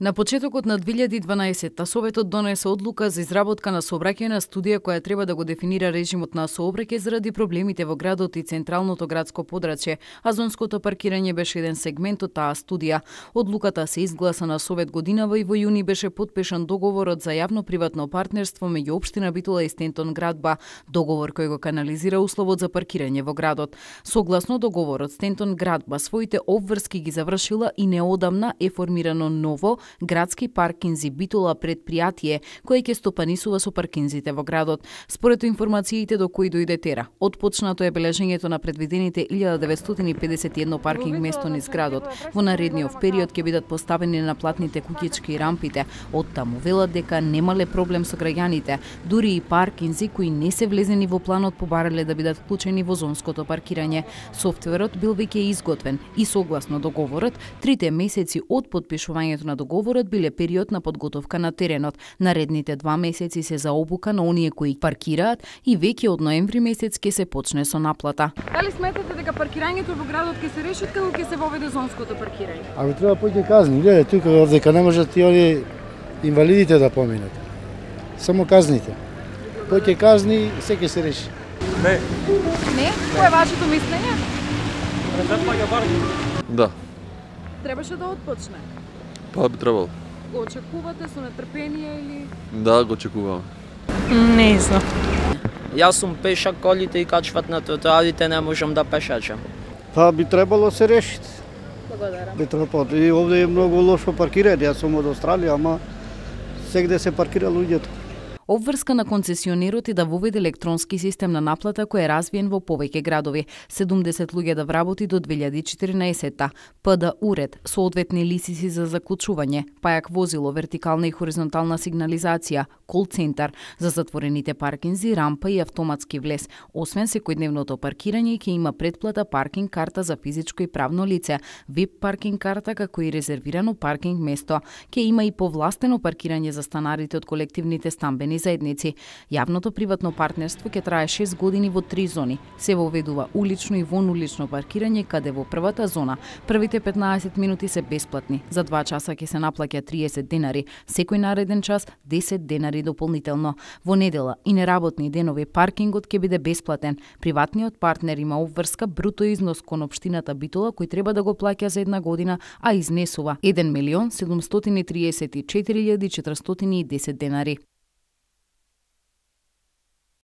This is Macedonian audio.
На почетокот на 2012 Советот донесе одлука за изработка на сообраќајна студија која треба да го дефинира режимот на сообраќај заради проблемите во градот и централното градско подрачје, а зонското паркирање беше еден сегмент од таа студија. Одлуката се изгласа на Совет годинава и во јуни беше подпишан договорот за јавно-приватно партнерство меѓу општина Битола и Стентон градба, договор кој го канализира условот за паркирање во градот. Согласно договорот, Стентон градба своите обврски ги завршила и неодамна е формирано ново градски паркинзи Битола предпријатие кое ќе стопанисува со паркинзите во градот. Според информациите до кои дојде Тера, отпочнато е бележењето на предвидените 1951 паркинг место низ градот. Во наредниот период ќе бидат поставени на платните куќички и рампите. Од таму велат дека немале проблем со граѓаните, дури и паркинзи кои не се влезени во планот побарале да бидат вклучени во зонското паркирање. Софтверот бил веќе изготвен и согласно договорот, трите месеци од подпишувањето на договорот договорот биле период на подготовка на теренот. Наредните два месеци се за обука на оние кои паркираат и веќе од ноември месец ќе се почне со наплата. Дали сметате дека паркирањето во градот ќе се реши како ќе се воведе зонското паркирање? Ами треба поќе казни, гледа тука дека не можат и оние инвалидите да поминат. Само казните. Поќе казни, се ќе се реши. Не. Не? Кој е вашето мислење? Да. Требаше да отпочне. Па би требало. Го очекувате со нетрпение или Да, го очекувам. Не знам. Јас сум пешак, колите и качват на тротоарите, не можам да пешачам. Па би требало се реши. благодарам? Би требало. И овде е многу лошо паркирање. Јас сум од Австралија, ама сегде се паркира луѓето. Обврска на концесионерот и да воведе електронски систем на наплата кој е развиен во повеќе градови. 70 луѓе да вработи до 2014-та. ПД уред, соодветни лисици за заклучување, пајак возило, вертикална и хоризонтална сигнализација, кол центар за затворените паркинзи, рампа и автоматски влез. Освен секојдневното паркирање ќе има предплата паркинг карта за физичко и правно лице, веб паркинг карта како и резервирано паркинг место. Ќе има и повластено паркирање за станарите од колективните стамбени локални заедници. Јавното приватно партнерство ќе трае 6 години во три зони. Се воведува улично и вонулично паркирање каде во првата зона првите 15 минути се бесплатни. За 2 часа ќе се наплаќа 30 денари, секој нареден час 10 денари дополнително. Во недела и неработни денови паркингот ќе биде бесплатен. Приватниот партнер има обврска бруто износ кон општината Битола кој треба да го плаќа за една година, а изнесува 1 милион 734 410 денари.